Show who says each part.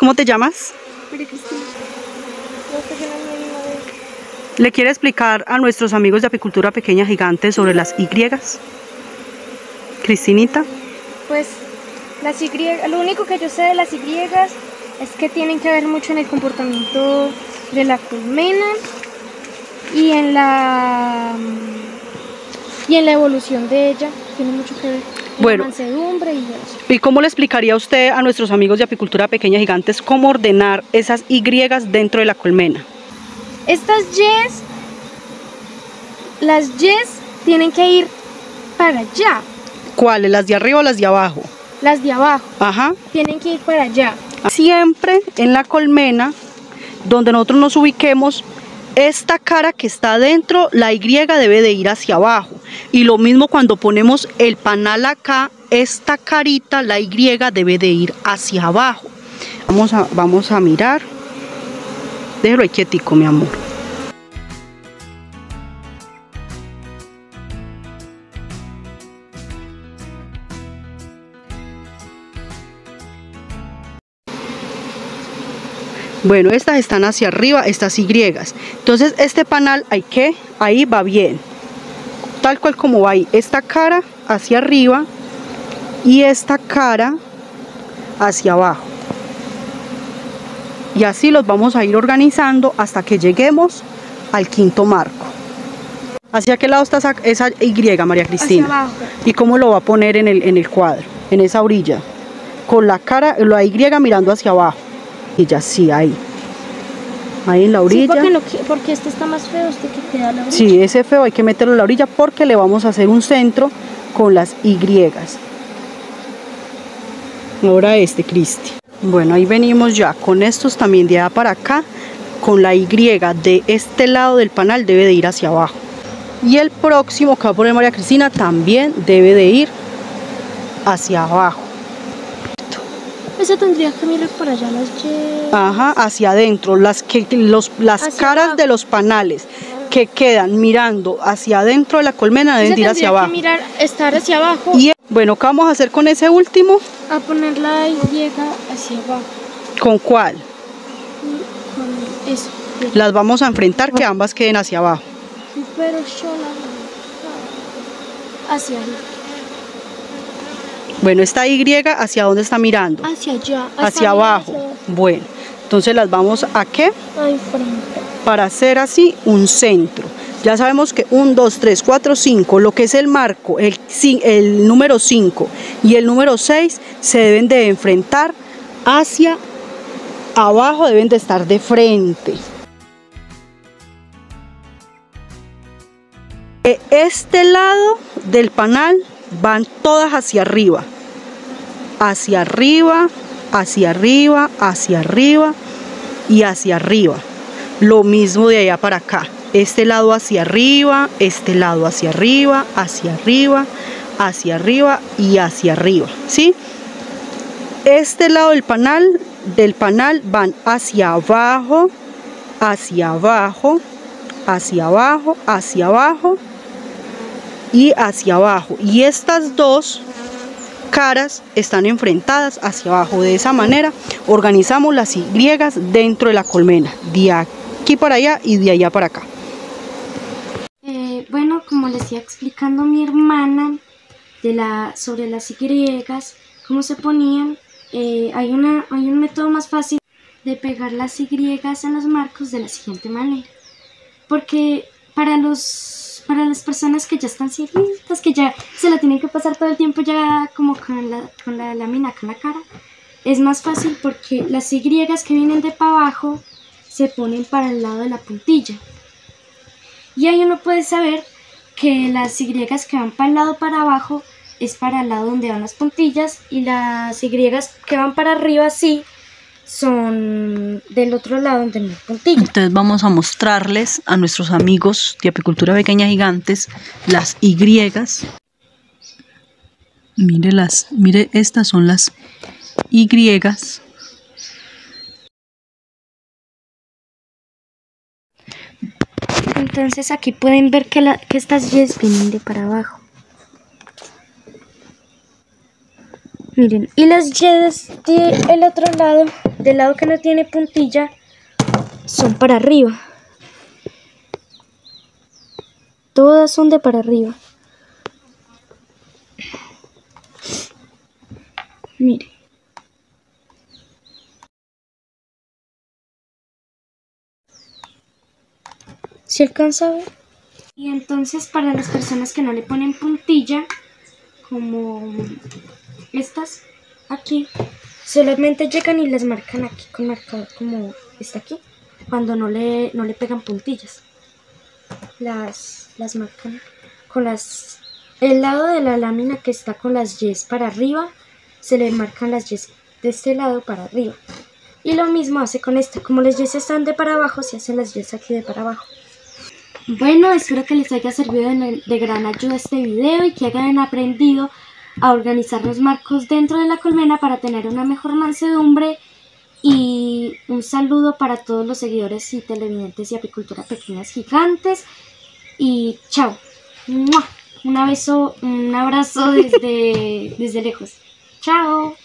Speaker 1: ¿Cómo te llamas?
Speaker 2: María Cristina.
Speaker 1: ¿Le quiere explicar a nuestros amigos de apicultura pequeña gigante sobre las Y? Cristinita.
Speaker 2: Pues las Y, lo único que yo sé de las Y es que tienen que ver mucho en el comportamiento de la colmena y en la y en la evolución de ella. Tiene mucho que ver. En
Speaker 1: Bueno.
Speaker 2: Mansedumbre y eso.
Speaker 1: ¿Y cómo le explicaría usted a nuestros amigos de apicultura pequeña gigantes cómo ordenar esas Y dentro de la colmena?
Speaker 2: Estas Ys, las Ys tienen que ir para allá.
Speaker 1: ¿Cuáles? ¿Las de arriba o las de abajo?
Speaker 2: Las de abajo
Speaker 1: Ajá.
Speaker 2: tienen que ir para allá.
Speaker 1: Siempre en la colmena, donde nosotros nos ubiquemos, esta cara que está adentro, la Y debe de ir hacia abajo. Y lo mismo cuando ponemos el panal acá, esta carita, la Y debe de ir hacia abajo. Vamos a, vamos a mirar. Déjelo quietico, mi amor. Bueno, estas están hacia arriba, estas Y. Entonces este panal hay que, ahí va bien. Tal cual como va ahí. Esta cara hacia arriba y esta cara hacia abajo. Y así los vamos a ir organizando hasta que lleguemos al quinto marco. ¿Hacia qué lado está esa, esa Y, María Cristina?
Speaker 2: Hacia abajo.
Speaker 1: ¿Y cómo lo va a poner en el, en el cuadro? En esa orilla. Con la cara, la Y mirando hacia abajo. Y ya sí, ahí. Ahí en la
Speaker 2: Sí,
Speaker 1: orilla.
Speaker 2: porque, no qui- porque este está más feo, este que queda a la orilla.
Speaker 1: Sí, ese feo hay que meterlo en la orilla porque le vamos a hacer un centro con las Y. Ahora este, Cristi. Bueno, ahí venimos ya con estos también de allá para acá. Con la Y de este lado del panal debe de ir hacia abajo. Y el próximo que va a poner María Cristina también debe de ir hacia abajo.
Speaker 2: Ese tendría que mirar para allá las Y.
Speaker 1: Ajá, hacia adentro. Las, que, los, las
Speaker 2: Hacia
Speaker 1: caras
Speaker 2: abajo.
Speaker 1: de los panales que quedan mirando hacia adentro de la colmena deben ir hacia abajo.
Speaker 2: que mirar, estar hacia abajo
Speaker 1: Y bueno, ¿qué vamos a hacer con ese último?
Speaker 2: a poner la Y hacia abajo.
Speaker 1: ¿Con cuál?
Speaker 2: Con eso.
Speaker 1: Las vamos a enfrentar que ambas queden hacia abajo.
Speaker 2: Sí, Pero yo la hacia arriba.
Speaker 1: Bueno, esta Y, ¿hacia dónde está mirando?
Speaker 2: Hacia allá.
Speaker 1: Hacia abajo. Bueno, entonces las vamos a qué? Para hacer así un centro. Ya sabemos que 1, 2, 3, 4, 5, lo que es el marco, el, el número 5 y el número 6 se deben de enfrentar hacia abajo, deben de estar de frente. De Este lado del panal van todas hacia arriba, hacia arriba, hacia arriba, hacia arriba y hacia arriba. Lo mismo de allá para acá. Este lado hacia arriba, este lado hacia arriba, hacia arriba, hacia arriba y hacia arriba. ¿Sí? Este lado del panal, del panal van hacia abajo, hacia abajo, hacia abajo, hacia abajo y hacia abajo. Y estas dos caras están enfrentadas hacia abajo. De esa manera organizamos las Y dentro de la colmena, de aquí para allá y de allá para acá.
Speaker 2: Eh, bueno, como les iba explicando mi hermana de la, sobre las Y, cómo se ponían, eh, hay, una, hay un método más fácil de pegar las Y en los marcos de la siguiente manera. Porque para, los, para las personas que ya están cieguitas, que ya se la tienen que pasar todo el tiempo ya como con la, con la lámina en la cara, es más fácil porque las Y que vienen de para abajo se ponen para el lado de la puntilla. Y ahí uno puede saber que las Y que van para el lado para abajo es para el lado donde van las puntillas y las Y que van para arriba sí son del otro lado donde no hay puntillas.
Speaker 1: Entonces vamos a mostrarles a nuestros amigos de apicultura pequeña gigantes las Y. Mire las, mire, estas son las Y.
Speaker 2: Entonces aquí pueden ver que, la- que estas Y vienen de para abajo. Miren, y las yedas del otro lado, del lado que no tiene puntilla, son para arriba. Todas son de para arriba. Miren. ¿Se alcanza a ver? Y entonces para las personas que no le ponen puntilla, como estas aquí, solamente llegan y las marcan aquí con marcador como está aquí, cuando no le, no le pegan puntillas. Las, las marcan con las... El lado de la lámina que está con las yes para arriba, se le marcan las yes de este lado para arriba. Y lo mismo hace con esta, como las yes están de para abajo, se hacen las yes aquí de para abajo. Bueno, espero que les haya servido de gran ayuda este video y que hayan aprendido a organizar los marcos dentro de la colmena para tener una mejor mansedumbre y un saludo para todos los seguidores y televidentes y apicultura pequeñas gigantes y chao. Un beso, un abrazo desde, desde lejos. Chao.